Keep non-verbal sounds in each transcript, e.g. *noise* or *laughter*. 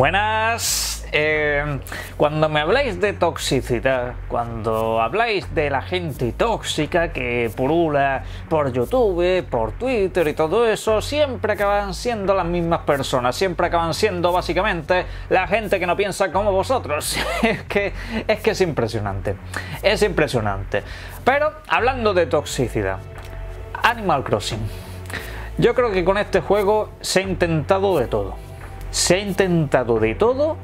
Buenas. Eh, cuando me habláis de toxicidad, cuando habláis de la gente tóxica que purula por YouTube, por Twitter y todo eso, siempre acaban siendo las mismas personas, siempre acaban siendo básicamente la gente que no piensa como vosotros. *laughs* es que es que es impresionante. Es impresionante. Pero hablando de toxicidad, Animal Crossing. Yo creo que con este juego se ha intentado de todo se ha intentado de todo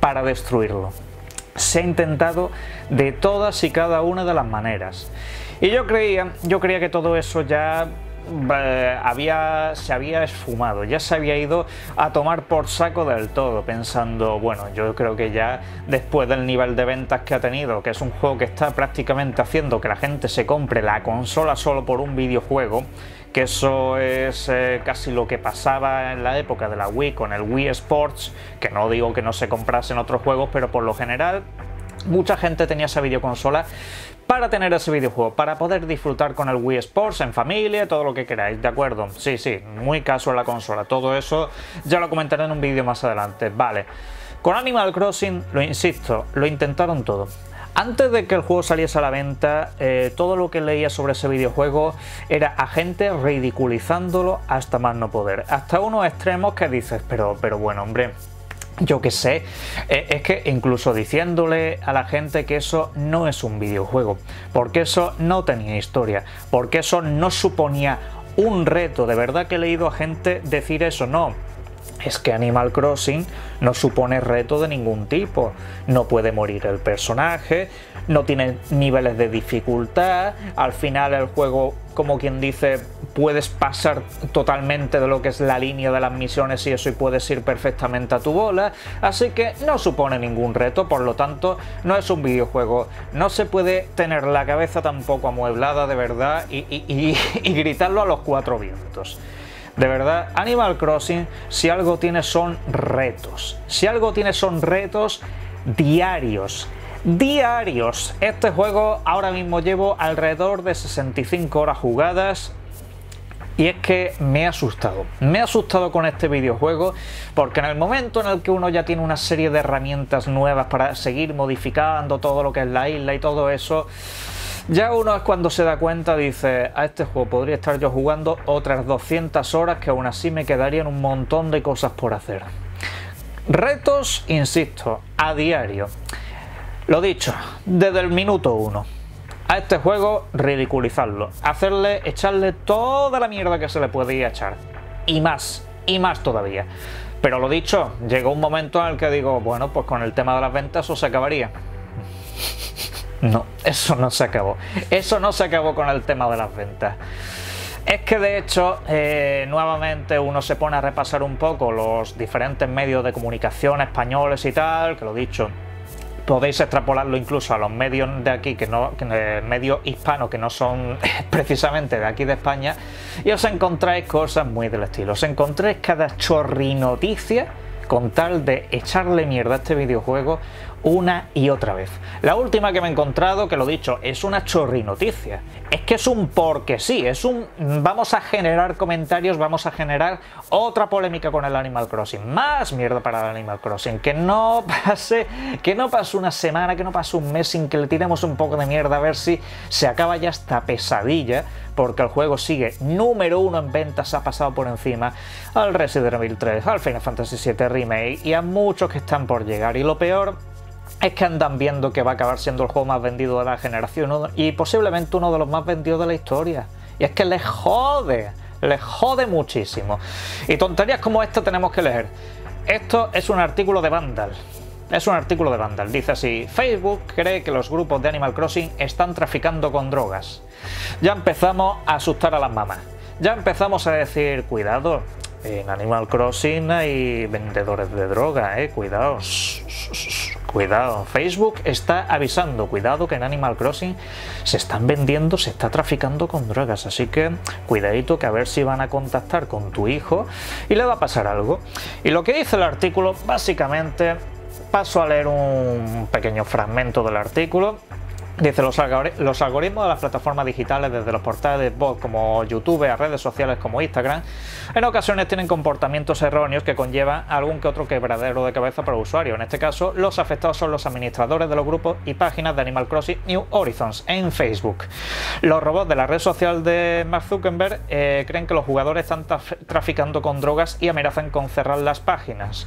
para destruirlo. Se ha intentado de todas y cada una de las maneras. Y yo creía, yo creía que todo eso ya eh, había, se había esfumado, ya se había ido a tomar por saco del todo, pensando, bueno, yo creo que ya después del nivel de ventas que ha tenido, que es un juego que está prácticamente haciendo que la gente se compre la consola solo por un videojuego, que eso es eh, casi lo que pasaba en la época de la Wii con el Wii Sports, que no digo que no se comprasen otros juegos, pero por lo general mucha gente tenía esa videoconsola para tener ese videojuego, para poder disfrutar con el Wii Sports en familia, todo lo que queráis, ¿de acuerdo? Sí, sí, muy casual la consola, todo eso ya lo comentaré en un vídeo más adelante, vale. Con Animal Crossing, lo insisto, lo intentaron todo. Antes de que el juego saliese a la venta, eh, todo lo que leía sobre ese videojuego era a gente ridiculizándolo hasta más no poder. Hasta unos extremos que dices, pero, pero bueno, hombre, yo qué sé, eh, es que incluso diciéndole a la gente que eso no es un videojuego, porque eso no tenía historia, porque eso no suponía un reto, de verdad que he leído a gente decir eso, no, es que Animal Crossing no supone reto de ningún tipo. No puede morir el personaje, no tiene niveles de dificultad, al final el juego, como quien dice, puedes pasar totalmente de lo que es la línea de las misiones y eso y puedes ir perfectamente a tu bola, así que no supone ningún reto, por lo tanto no es un videojuego, no se puede tener la cabeza tampoco amueblada de verdad y, *laughs* gritarlo a los cuatro vientos. De verdad, Animal Crossing, si algo tiene son retos. Si algo tiene son retos diarios. Diarios. Este juego ahora mismo llevo alrededor de 65 horas jugadas. Y es que me ha asustado. Me ha asustado con este videojuego porque en el momento en el que uno ya tiene una serie de herramientas nuevas para seguir modificando todo lo que es la isla y todo eso, ya uno es cuando se da cuenta, dice, a este juego podría estar yo jugando otras 200 horas que aún así me quedarían un montón de cosas por hacer. Retos, insisto, a diario. Lo dicho, desde el minuto uno. A este juego ridiculizarlo, hacerle, echarle toda la mierda que se le podía echar. Y más, y más todavía. Pero lo dicho, llegó un momento en el que digo, bueno, pues con el tema de las ventas eso se acabaría. *laughs* No, eso no se acabó. Eso no se acabó con el tema de las ventas. Es que de hecho, eh, nuevamente uno se pone a repasar un poco los diferentes medios de comunicación españoles y tal, que lo dicho, podéis extrapolarlo incluso a los medios de aquí, que no, eh, medios hispanos que no son *laughs* precisamente de aquí de España, y os encontráis cosas muy del estilo. Os encontráis cada chorri noticia con tal de echarle mierda a este videojuego una y otra vez. La última que me he encontrado, que lo dicho, es una chorri noticia. Es que es un porque sí, es un vamos a generar comentarios, vamos a generar otra polémica con el Animal Crossing, más mierda para el Animal Crossing, que no *laughs* pase, que no pase una semana, que no pase un mes sin que le tiremos un poco de mierda a ver si se acaba ya esta pesadilla, porque el juego sigue número uno en ventas, ha pasado por encima al Resident Evil 3, al Final Fantasy VII Remake y a muchos que están por llegar. Y lo peor es que andan viendo que va a acabar siendo el juego más vendido de la generación y posiblemente uno de los más vendidos de la historia. Y es que les jode, les jode muchísimo. Y tonterías como esta tenemos que leer. Esto es un artículo de Vandal. Es un artículo de Vandal. Dice así, Facebook cree que los grupos de Animal Crossing están traficando con drogas. Ya empezamos a asustar a las mamás. Ya empezamos a decir, cuidado, en Animal Crossing hay vendedores de droga, eh, cuidado. Cuidado, Facebook está avisando, cuidado que en Animal Crossing se están vendiendo, se está traficando con drogas, así que cuidadito que a ver si van a contactar con tu hijo y le va a pasar algo. Y lo que dice el artículo, básicamente, paso a leer un pequeño fragmento del artículo Dice, los, algoritmos de las plataformas digitales, desde los portales de voz como YouTube a redes sociales como Instagram, en ocasiones tienen comportamientos erróneos que conllevan algún que otro quebradero de cabeza para el usuario. En este caso, los afectados son los administradores de los grupos y páginas de Animal Crossing New Horizons en Facebook. Los robots de la red social de Mark Zuckerberg eh, creen que los jugadores están traficando con drogas y amenazan con cerrar las páginas.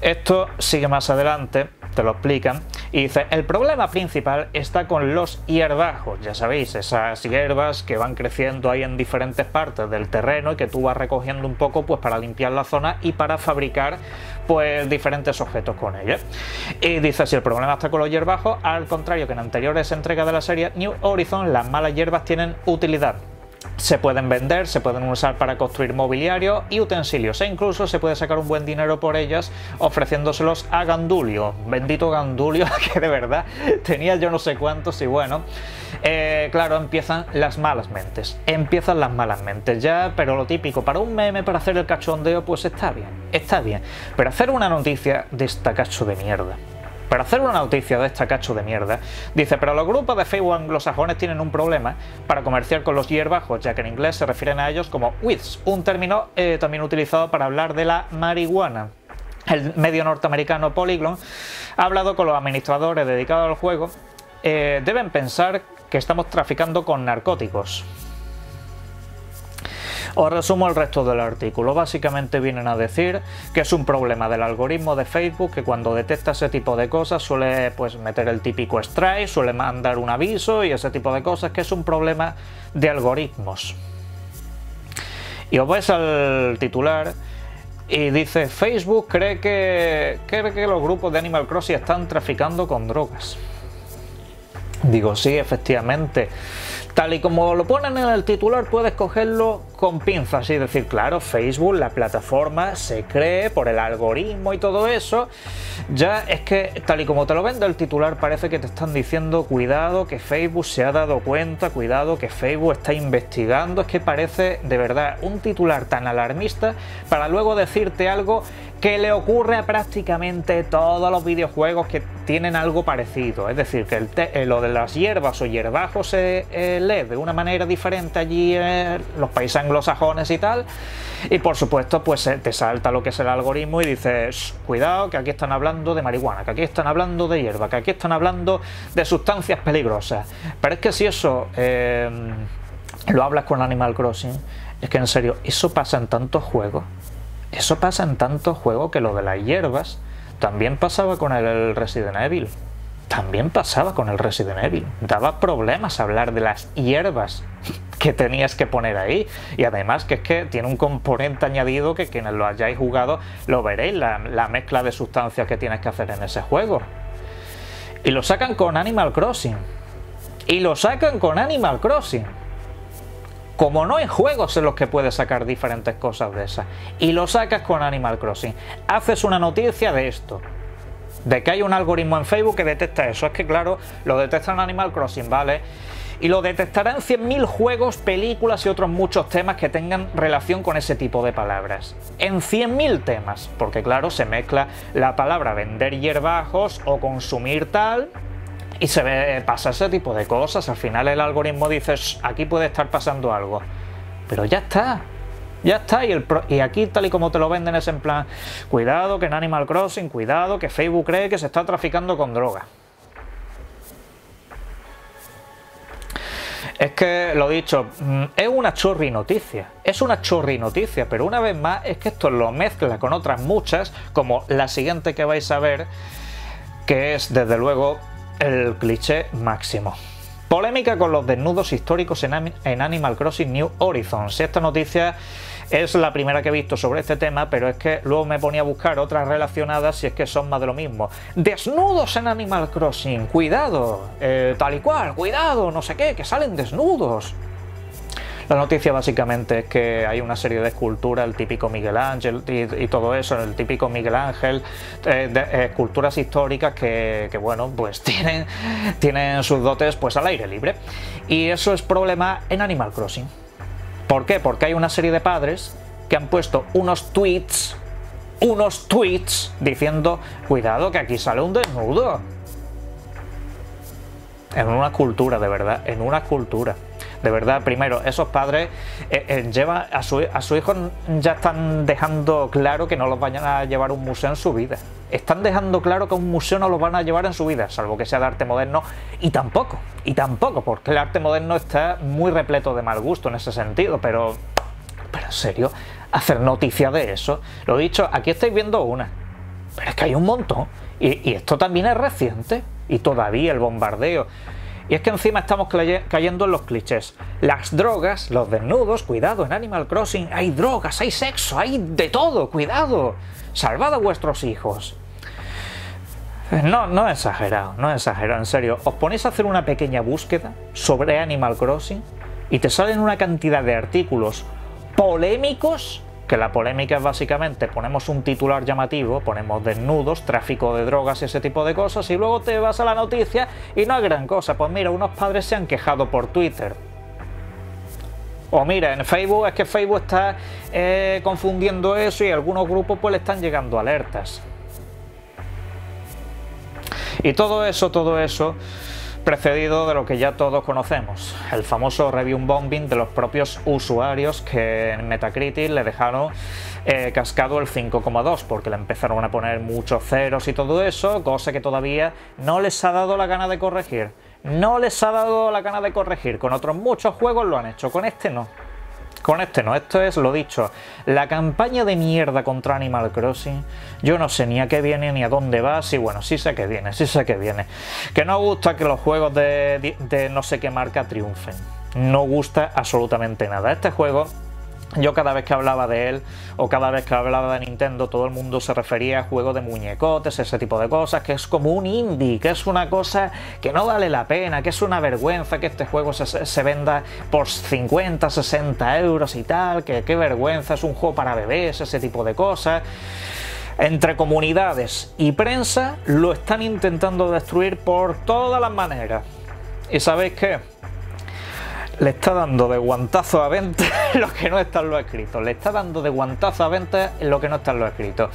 Esto sigue más adelante, te lo explican, y dice, el problema principal está con los hierbajos, ya sabéis, esas hierbas que van creciendo ahí en diferentes partes del terreno y que tú vas recogiendo un poco pues para limpiar la zona y para fabricar pues diferentes objetos con ellas. Y dice, si el problema está con los hierbajos, al contrario que en anteriores entregas de la serie New Horizon, las malas hierbas tienen utilidad se pueden vender, se pueden usar para construir mobiliario y utensilios e incluso se puede sacar un buen dinero por ellas ofreciéndoselos a Gandulio. Bendito Gandulio *laughs* que de verdad tenía yo no sé cuántos y bueno, eh, claro, empiezan las malas mentes, empiezan las malas mentes. Ya, pero lo típico, para un meme, para hacer el cachondeo, pues está bien, está bien, pero hacer una noticia de esta cacho de mierda para hacer una noticia de esta cacho de mierda, dice, pero los grupos de Facebook anglosajones tienen un problema para comerciar con los hierbajos, ya que en inglés se refieren a ellos como weeds, un término eh, también utilizado para hablar de la marihuana. El medio norteamericano Polyglon ha hablado con los administradores dedicados al juego. Eh, deben pensar que estamos traficando con narcóticos. Os resumo el resto del artículo. Básicamente vienen a decir que es un problema del algoritmo de Facebook que cuando detecta ese tipo de cosas suele pues, meter el típico strike, suele mandar un aviso y ese tipo de cosas, que es un problema de algoritmos. Y os vais al titular y dice Facebook cree que, cree que los grupos de Animal Crossing están traficando con drogas. Digo, sí, efectivamente. Tal y como lo ponen en el titular, puedes cogerlo con pinzas y decir, claro, Facebook, la plataforma, se cree por el algoritmo y todo eso. Ya es que, tal y como te lo vende el titular, parece que te están diciendo, cuidado, que Facebook se ha dado cuenta, cuidado, que Facebook está investigando. Es que parece, de verdad, un titular tan alarmista para luego decirte algo que le ocurre a prácticamente todos los videojuegos que tienen algo parecido. Es decir, que eh, lo de las hierbas o hierbajos se eh, lee de una manera diferente allí en los países anglosajones y tal. Y por supuesto, pues eh, te salta lo que es el algoritmo y dices, cuidado, que aquí están hablando de marihuana, que aquí están hablando de hierba, que aquí están hablando de sustancias peligrosas. Pero es que si eso lo hablas con Animal Crossing, es que en serio, eso pasa en tantos juegos eso pasa en tantos juegos que lo de las hierbas también pasaba con el Resident Evil. También pasaba con el Resident Evil. Daba problemas hablar de las hierbas que tenías que poner ahí. Y además que es que tiene un componente añadido que quienes lo hayáis jugado lo veréis, la, la mezcla de sustancias que tienes que hacer en ese juego. Y lo sacan con Animal Crossing. Y lo sacan con Animal Crossing. Como no hay juegos en los que puedes sacar diferentes cosas de esas, y lo sacas con Animal Crossing, haces una noticia de esto, de que hay un algoritmo en Facebook que detecta eso. Es que, claro, lo detecta en Animal Crossing, ¿vale? Y lo detectará en 100.000 juegos, películas y otros muchos temas que tengan relación con ese tipo de palabras. En 100.000 temas, porque claro, se mezcla la palabra vender hierbajos o consumir tal y se ve, pasa ese tipo de cosas. Al final el algoritmo dice, aquí puede estar pasando algo. Pero ya está. Ya está. Y, y aquí tal y como te lo venden es en plan, cuidado que en Animal Crossing, cuidado que Facebook cree que se está traficando con droga. Es que, lo dicho, mm, es una chorri noticia. Es una chorri noticia, pero una vez más es que esto lo mezcla con otras muchas, como la siguiente que vais a ver, que es desde luego el cliché máximo. Polémica con los desnudos históricos en, Animal Crossing New Horizons. Esta noticia es la primera que he visto sobre este tema, pero es que luego me ponía a buscar otras relacionadas si es que son más de lo mismo. Desnudos en Animal Crossing, cuidado, eh, tal y cual, cuidado, no sé qué, que salen desnudos. La noticia básicamente es que hay una serie de esculturas, el típico Miguel Ángel y, todo eso, el típico Miguel Ángel, eh, de, esculturas históricas que, bueno, pues *laughs* tienen, tienen sus dotes pues al aire libre. Y eso es problema en Animal Crossing. ¿Por qué? Porque hay una serie de padres que han puesto unos tweets, unos tweets diciendo, cuidado que aquí sale un desnudo en una cultura, de verdad, en una cultura. De verdad, primero, esos padres eh, eh, llevan a su, a su hijo ya están dejando claro que no los vayan a llevar a un museo en su vida. Están dejando claro que un museo no los van a llevar en su vida, salvo que sea de arte moderno, y tampoco, y tampoco, porque el arte moderno está muy repleto de mal gusto en ese sentido, pero, pero en serio, hacer noticia de eso. Lo dicho, aquí estáis viendo una, pero es que hay un montón, y esto también es reciente, y todavía el bombardeo. Y es que encima estamos cayendo en los clichés. Las drogas, los desnudos, cuidado, en Animal Crossing hay drogas, hay sexo, hay de todo, cuidado. Salvad a vuestros hijos. No, no he exagerado, no he exagerado, en serio. Os ponéis a hacer una pequeña búsqueda sobre Animal Crossing y te salen una cantidad de artículos polémicos que la polémica es básicamente ponemos un titular llamativo, ponemos desnudos, tráfico de drogas y ese tipo de cosas y luego te vas a la noticia y no hay gran cosa. Pues mira, unos padres se han quejado por Twitter. O mira, en Facebook es que Facebook está eh, confundiendo eso y algunos grupos pues le están llegando alertas. Y todo eso, todo eso precedido de lo que ya todos conocemos, el famoso review bombing de los propios usuarios que en Metacritic le dejaron eh, cascado el 5,2 porque le empezaron a poner muchos ceros y todo eso, cosa que todavía no les ha dado la gana de corregir. No les ha dado la gana de corregir, con otros muchos juegos lo han hecho, con este no. Con este no, esto es lo dicho. La campaña de mierda contra Animal Crossing, yo no sé ni a qué viene ni a dónde va. Sí, bueno, sí sé que viene, sí sé que viene. Que no gusta que los juegos de, de no sé qué marca triunfen. No gusta absolutamente nada. Este juego yo cada vez que hablaba de él o cada vez que hablaba de Nintendo todo el mundo se refería a juegos de muñecotes, ese tipo de cosas, que es como un indie, que es una cosa que no vale la pena, que es una vergüenza que este juego se, venda por 50, 60 euros y tal, que qué vergüenza, es un juego para bebés, ese tipo de cosas. Entre comunidades y prensa lo están intentando destruir por todas las maneras. ¿Y sabéis qué? le está dando de guantazo a venta *laughs* *laughs* lo que no está en lo escrito. Le está dando de guantazo a venta lo que no está en lo escrito.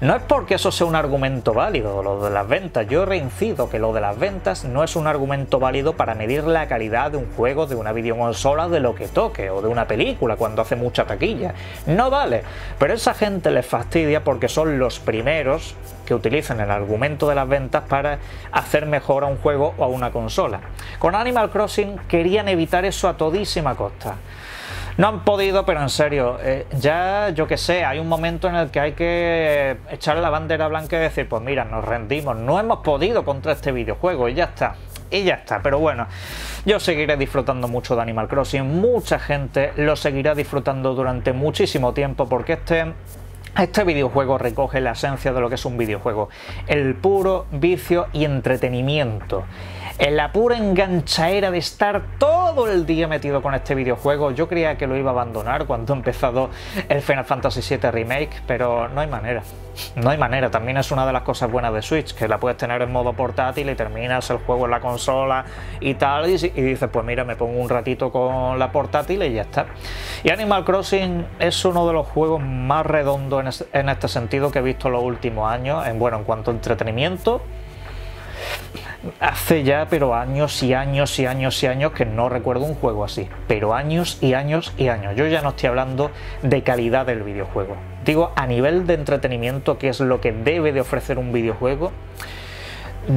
No es porque eso sea un argumento válido, lo de las ventas. Yo reincido que lo de las ventas no es un argumento válido para medir la calidad de un juego, de una videoconsola, de lo que toque, o de una película cuando hace mucha taquilla. No vale. Pero esa gente les fastidia porque son los primeros que utilizan el argumento de las ventas para hacer mejor a un juego o a una consola. Con Animal Crossing querían evitar eso a todísima costa. No han podido, pero en serio, eh, ya yo que sé, hay un momento en el que hay que echar la bandera blanca y decir, pues mira, nos rendimos, no hemos podido contra este videojuego y ya está. Y ya está, pero bueno, yo seguiré disfrutando mucho de Animal Crossing, mucha gente lo seguirá disfrutando durante muchísimo tiempo porque este este videojuego recoge la esencia de lo que es un videojuego, el puro vicio y entretenimiento en la pura enganchaera de estar todo el día metido con este videojuego. Yo creía que lo iba a abandonar cuando he empezado el Final Fantasy VII Remake, pero no hay manera. No hay manera, también es una de las cosas buenas de Switch, que la puedes tener en modo portátil y terminas el juego en la consola y tal, y, dices, pues mira, me pongo un ratito con la portátil y ya está. Y Animal Crossing es uno de los juegos más redondos en, en este sentido que he visto en los últimos años, en, bueno, en cuanto a entretenimiento hace ya pero años y años y años y años que no recuerdo un juego así, pero años y años y años. Yo ya no estoy hablando de calidad del videojuego. Digo, a nivel de entretenimiento, que es lo que debe de ofrecer un videojuego,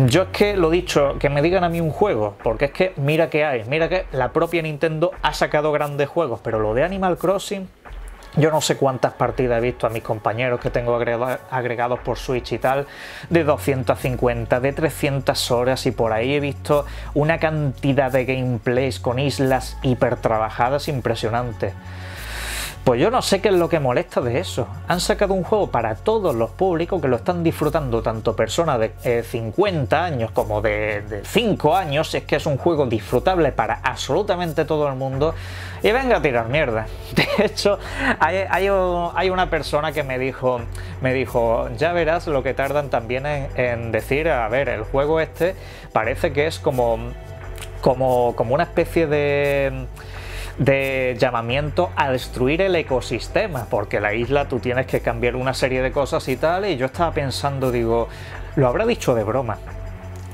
yo es que lo dicho, que me digan a mí un juego, porque es que mira que hay, mira que la propia Nintendo ha sacado grandes juegos, pero lo de Animal Crossing yo no sé cuántas partidas he visto a mis compañeros que tengo agregados por Switch y tal, de 250, de 300 horas y por ahí he visto una cantidad de gameplays con islas hiper trabajadas impresionante. Pues yo no sé qué es lo que molesta de eso. Han sacado un juego para todos los públicos que lo están disfrutando tanto personas de 50 eh, años como de, 5 años. Es que es un juego disfrutable para absolutamente todo el mundo. Y venga a tirar mierda. *laughs* De hecho, hay, una persona que me dijo, me dijo, ya verás lo que tardan también en, decir, a ver, el juego este parece que es como, como, como una especie de de llamamiento a destruir el ecosistema, porque la isla tú tienes que cambiar una serie de cosas y tal, y yo estaba pensando, digo, lo habrá dicho de broma.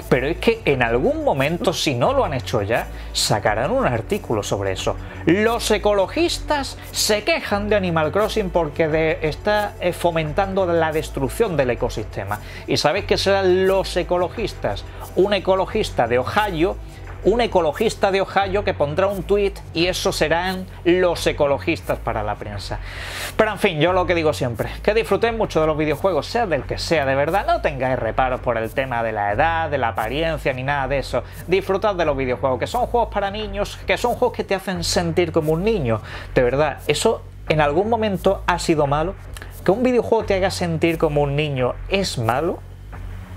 pero es que en algún momento, si no lo han hecho ya, sacarán un artículo sobre eso. Los ecologistas se quejan de Animal Crossing porque está eh, fomentando la destrucción del ecosistema. ¿Y sabéis qué serán los ecologistas? Un ecologista de Ohio un ecologista de Ohio que pondrá un tuit y eso serán los ecologistas para la prensa. Pero en fin, yo lo que digo siempre, que disfrutéis mucho de los videojuegos, sea del que sea, de verdad, no tengáis reparos por el tema de la edad, de la apariencia, ni nada de eso. Disfrutad de los videojuegos, que son juegos para niños, que son juegos que te hacen sentir como un niño. De verdad, eso en algún momento ha sido malo. ¿Que un videojuego te haga sentir como un niño es malo?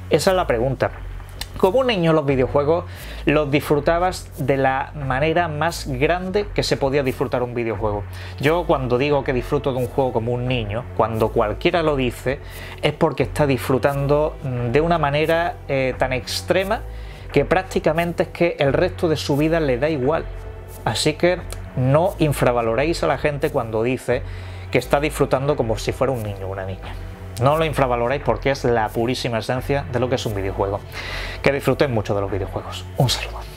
Esa es la pregunta como un niño los videojuegos los disfrutabas de la manera más grande que se podía disfrutar un videojuego. Yo cuando digo que disfruto de un juego como un niño, cuando cualquiera lo dice, es porque está disfrutando mm, de una manera eh, tan extrema que prácticamente es que el resto de su vida le da igual. Así que no infravaloréis a la gente cuando dice que está disfrutando como si fuera un niño o una niña. No lo infravaloréis porque es la purísima esencia de lo que es un videojuego. Que disfruten mucho de los videojuegos. Un saludo.